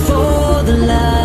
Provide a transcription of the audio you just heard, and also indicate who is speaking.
Speaker 1: for the love.